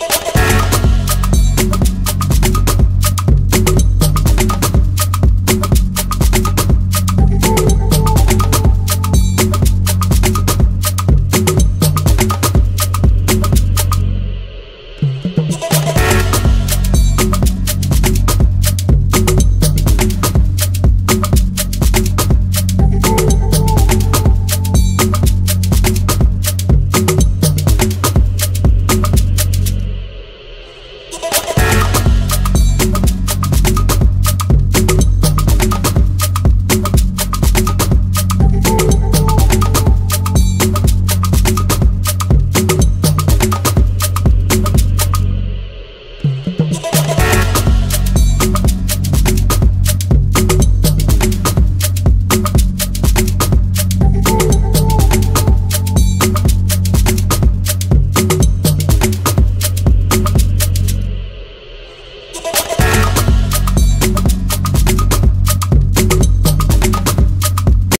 Bye.